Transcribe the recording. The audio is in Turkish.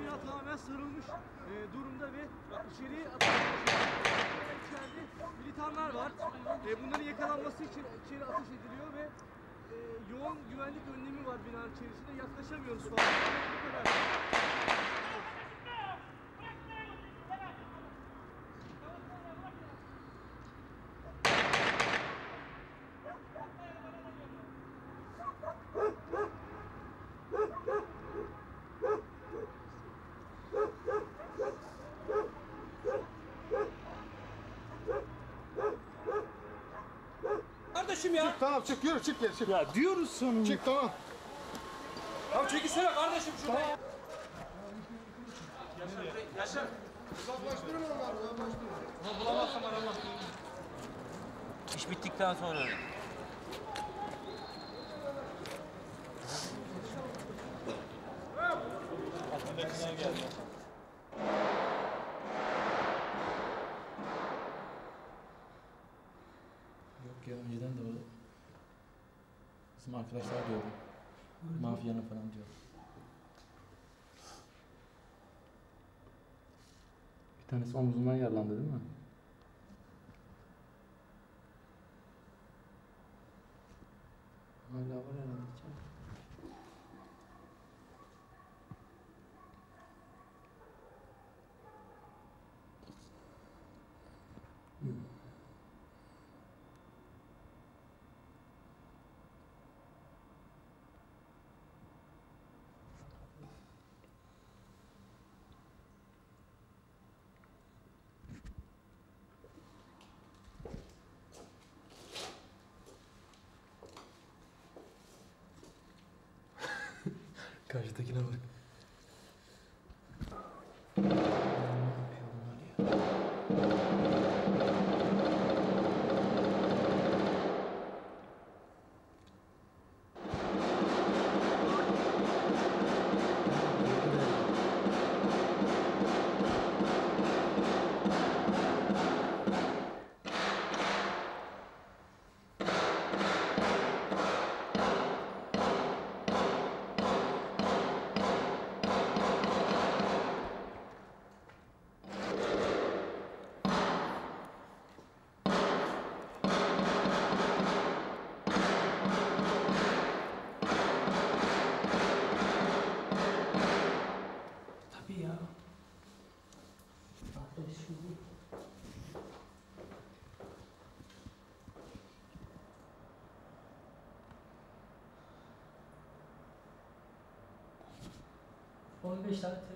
Biraz tamamen sarılmış e, durumda ve içeriye içeride militanlar var. E, bunların yakalanması için içeri ateş ediliyor ve e, yoğun güvenlik önlemi var binanın içerisinde. Yaklaşamıyoruz falan. Bu kadar. Kardeşim ya. Tamam çık yürü çık geri çık. Ya diyoruz sonunda. Çık tamam. Ya çekilsene kardeşim şuradan ya. Yaşar. Uzaklaştırın onları uzaklaştırın. Bulamazsam aramam. İş bittikten sonra öyle. Bizim arkadaşlar diyordu. Mafyanın falan diyor. Bir tanesi omzundan yaralandı değil mi? Hala var herhalde Cara, já tá aqui na. umgestaltet.